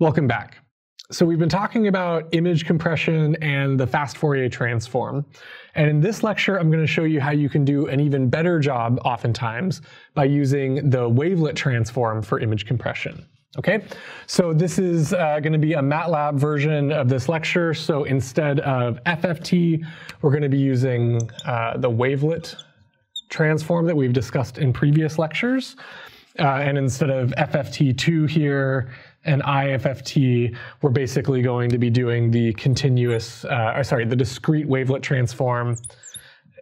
Welcome back. So we've been talking about image compression and the fast Fourier transform. And in this lecture, I'm going to show you how you can do an even better job oftentimes by using the wavelet transform for image compression. Okay, so this is uh, going to be a MATLAB version of this lecture. So instead of FFT, we're going to be using uh, the wavelet transform that we've discussed in previous lectures. Uh, and instead of FFT2 here and IFFT, we're basically going to be doing the continuous, uh, sorry, the discrete wavelet transform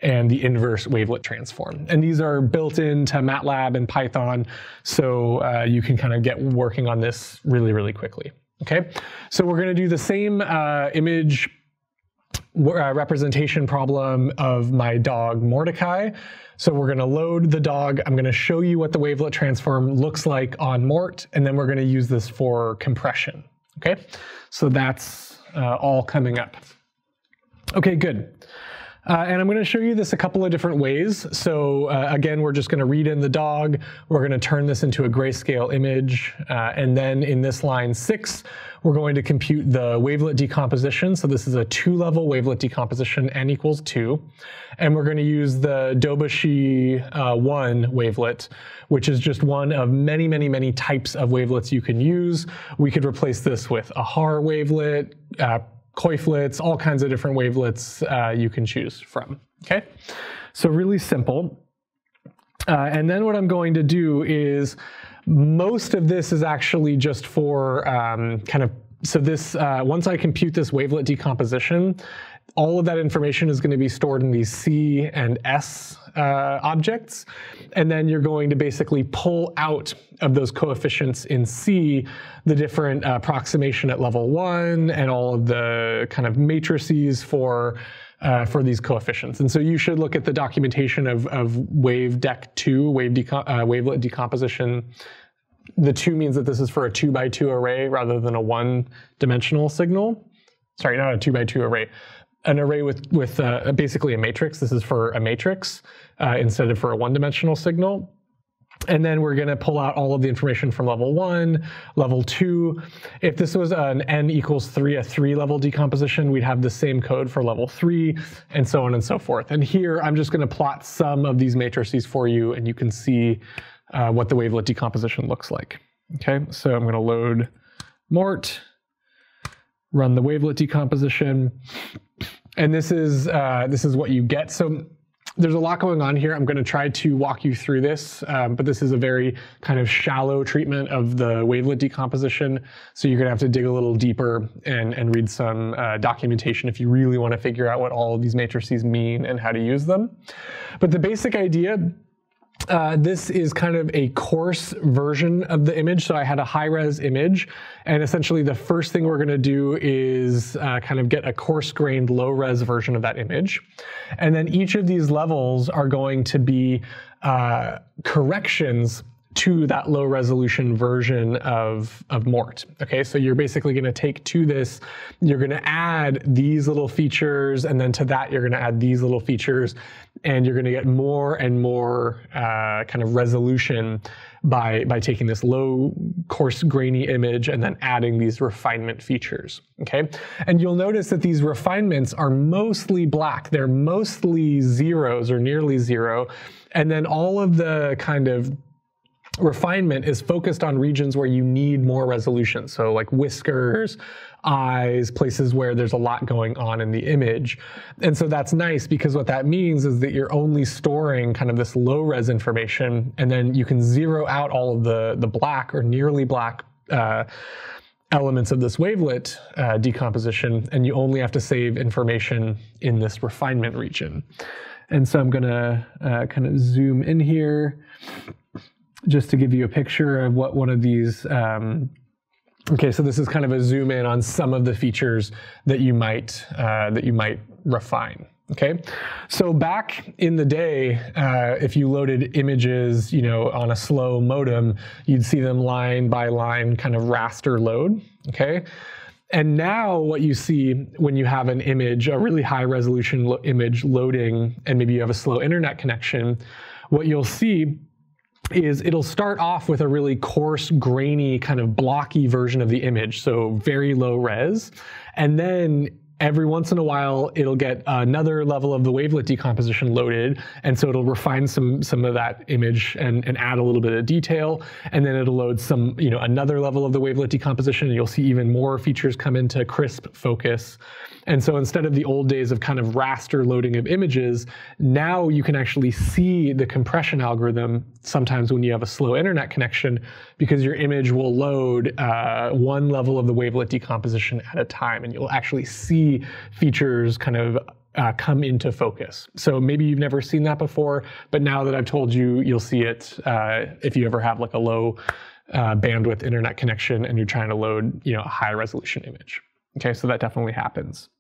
and the inverse wavelet transform. And these are built into MATLAB and Python, so uh, you can kind of get working on this really, really quickly. Okay, so we're going to do the same uh, image uh, representation problem of my dog Mordecai. So we're going to load the dog. I'm going to show you what the wavelet transform looks like on Mort, and then we're going to use this for compression. Okay, so that's uh, all coming up. Okay, good. Uh, and I'm going to show you this a couple of different ways. So uh, again, we're just going to read in the dog. We're going to turn this into a grayscale image. Uh, and then in this line six, we're going to compute the wavelet decomposition. So this is a two-level wavelet decomposition, n equals two. And we're going to use the Daubechies uh, 1 wavelet, which is just one of many, many, many types of wavelets you can use. We could replace this with a Haar wavelet, uh, Coiflets, all kinds of different wavelets uh, you can choose from. Okay, so really simple. Uh, and then what I'm going to do is most of this is actually just for um, kind of so this uh, once I compute this wavelet decomposition, all of that information is going to be stored in these C and S uh, objects. And then you're going to basically pull out of those coefficients in C the different uh, approximation at level one and all of the kind of matrices for uh, for these coefficients. And so you should look at the documentation of, of wavedec2, wave deco uh, wavelet decomposition. The two means that this is for a two by two array rather than a one dimensional signal. Sorry, not a two by two array an array with, with uh, basically a matrix. This is for a matrix uh, instead of for a one-dimensional signal. And then we're going to pull out all of the information from level one, level two. If this was an n equals three, a three level decomposition, we'd have the same code for level three and so on and so forth. And here I'm just going to plot some of these matrices for you and you can see uh, what the wavelet decomposition looks like. Okay, so I'm going to load Mort, run the wavelet decomposition. And this is, uh, this is what you get. So there's a lot going on here. I'm going to try to walk you through this, um, but this is a very kind of shallow treatment of the wavelet decomposition. So you're going to have to dig a little deeper and, and read some uh, documentation if you really want to figure out what all of these matrices mean and how to use them. But the basic idea uh, this is kind of a coarse version of the image. So I had a high res image, and essentially the first thing we're going to do is uh, kind of get a coarse grained low res version of that image. And then each of these levels are going to be uh, corrections to that low resolution version of, of Mort. Okay, so you're basically gonna take to this, you're gonna add these little features, and then to that you're gonna add these little features, and you're gonna get more and more uh, kind of resolution by, by taking this low, coarse, grainy image and then adding these refinement features, okay? And you'll notice that these refinements are mostly black. They're mostly zeros or nearly zero. And then all of the kind of refinement is focused on regions where you need more resolution. So like whiskers, eyes, places where there's a lot going on in the image. And so that's nice because what that means is that you're only storing kind of this low res information and then you can zero out all of the, the black or nearly black uh, elements of this wavelet uh, decomposition and you only have to save information in this refinement region. And so I'm gonna uh, kind of zoom in here just to give you a picture of what one of these um, Okay, so this is kind of a zoom in on some of the features that you might uh, that you might refine. Okay, so back in the day, uh, if you loaded images, you know, on a slow modem, you'd see them line by line, kind of raster load. Okay, and now what you see when you have an image, a really high resolution lo image loading, and maybe you have a slow internet connection, what you'll see is it'll start off with a really coarse, grainy, kind of blocky version of the image, so very low res. And then every once in a while it'll get another level of the wavelet decomposition loaded and so it'll refine some some of that image and, and add a little bit of detail and then it'll load some you know another level of the wavelet decomposition and you'll see even more features come into crisp focus and so instead of the old days of kind of raster loading of images, now you can actually see the compression algorithm sometimes when you have a slow internet connection because your image will load uh, one level of the wavelet decomposition at a time and you'll actually see features kind of uh, come into focus. So maybe you've never seen that before, but now that I've told you, you'll see it uh, if you ever have like a low uh, bandwidth internet connection and you're trying to load, you know, a high resolution image. Okay, so that definitely happens.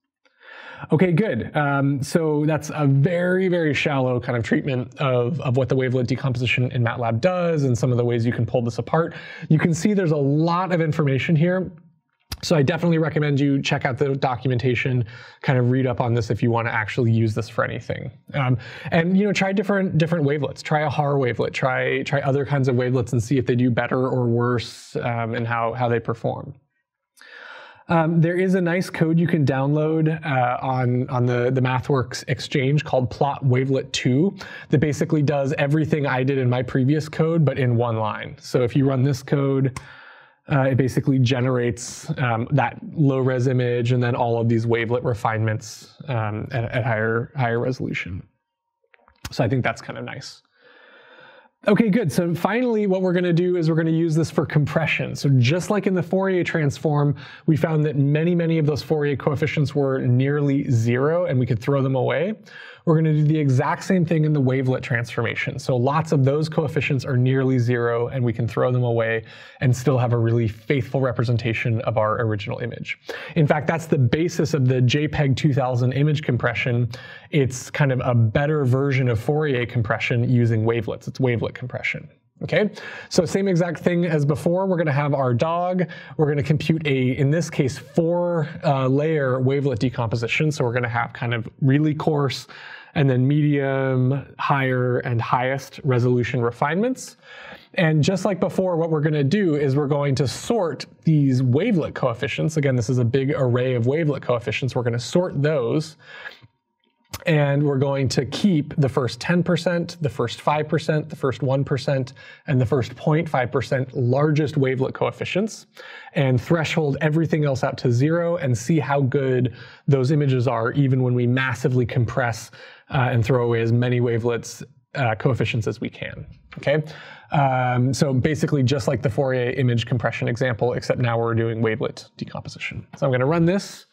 Okay, good. Um, so that's a very, very shallow kind of treatment of, of what the wavelet decomposition in MATLAB does and some of the ways you can pull this apart. You can see there's a lot of information here. So I definitely recommend you check out the documentation, kind of read up on this if you want to actually use this for anything. Um, and you know, try different different wavelets. Try a Haar wavelet. Try try other kinds of wavelets and see if they do better or worse um, and how how they perform. Um, there is a nice code you can download uh, on, on the, the MathWorks exchange called Plot Wavelet 2 that basically does everything I did in my previous code, but in one line. So if you run this code, uh, it basically generates um, that low res image and then all of these wavelet refinements um, at, at higher, higher resolution. So I think that's kind of nice. Okay, good. So finally, what we're going to do is we're going to use this for compression. So just like in the Fourier transform, we found that many, many of those Fourier coefficients were nearly zero and we could throw them away. We're going to do the exact same thing in the wavelet transformation. So lots of those coefficients are nearly zero and we can throw them away and still have a really faithful representation of our original image. In fact, that's the basis of the JPEG 2000 image compression. It's kind of a better version of Fourier compression using wavelets. It's wavelet compression. Okay, so same exact thing as before. We're going to have our dog. We're going to compute a, in this case, four uh, layer wavelet decomposition. So we're going to have kind of really coarse and then medium, higher, and highest resolution refinements. And just like before, what we're going to do is we're going to sort these wavelet coefficients. Again, this is a big array of wavelet coefficients. We're going to sort those and we're going to keep the first 10%, the first 5%, the first 1%, and the first 0.5% largest wavelet coefficients, and threshold everything else out to zero and see how good those images are even when we massively compress uh, and throw away as many wavelets uh, coefficients as we can. Okay, um, so basically just like the Fourier image compression example, except now we're doing wavelet decomposition. So I'm going to run this.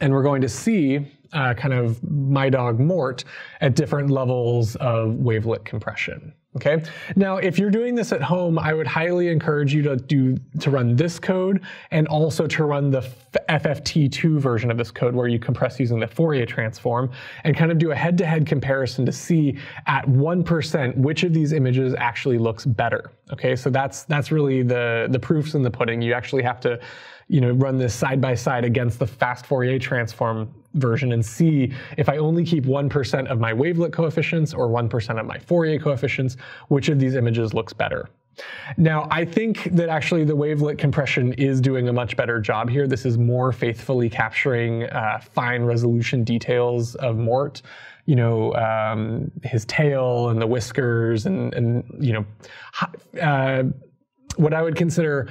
And we're going to see uh, kind of my dog Mort at different levels of wavelet compression. Okay. Now, if you're doing this at home, I would highly encourage you to do to run this code and also to run the FFT2 version of this code where you compress using the Fourier transform and kind of do a head-to-head -head comparison to see at 1% which of these images actually looks better. Okay. So that's that's really the the proofs in the pudding. You actually have to you know, run this side by side against the fast Fourier transform version and see if I only keep 1% of my wavelet coefficients or 1% of my Fourier coefficients, which of these images looks better. Now, I think that actually the wavelet compression is doing a much better job here. This is more faithfully capturing uh, fine resolution details of Mort. You know, um, his tail and the whiskers and, and you know, uh, what I would consider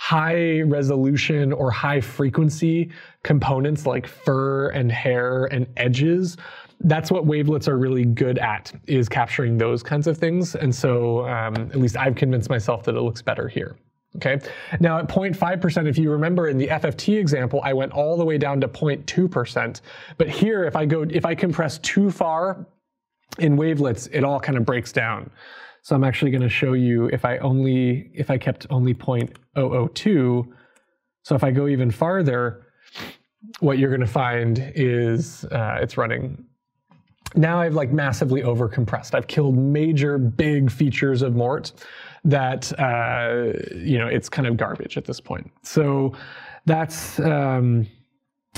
high resolution or high frequency components like fur and hair and edges that's what wavelets are really good at is capturing those kinds of things. And so um, at least i've convinced myself that it looks better here. Okay? Now at 0.5% if you remember in the fft example i went all the way down to 0.2% but here if i go if i compress too far in wavelets it all kind of breaks down so I'm actually going to show you if I only if I kept only 0.002. So if I go even farther, what you're going to find is uh, it's running. Now I've like massively overcompressed. I've killed major big features of Mort that uh, you know it's kind of garbage at this point. So that's um,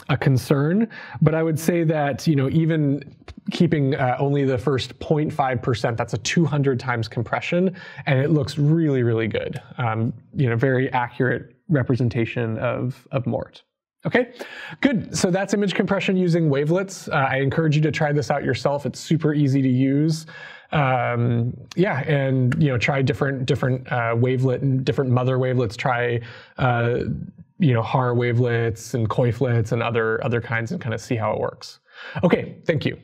a concern, but I would say that you know even keeping uh, only the first 0.5%, that's a 200 times compression, and it looks really, really good. Um, you know, very accurate representation of, of Mort. Okay, good. So that's image compression using wavelets. Uh, I encourage you to try this out yourself. It's super easy to use. Um, yeah, and you know, try different different uh, wavelet and different mother wavelets. Try uh, you know Haar wavelets and Coiflets and other other kinds, and kind of see how it works. Okay, thank you.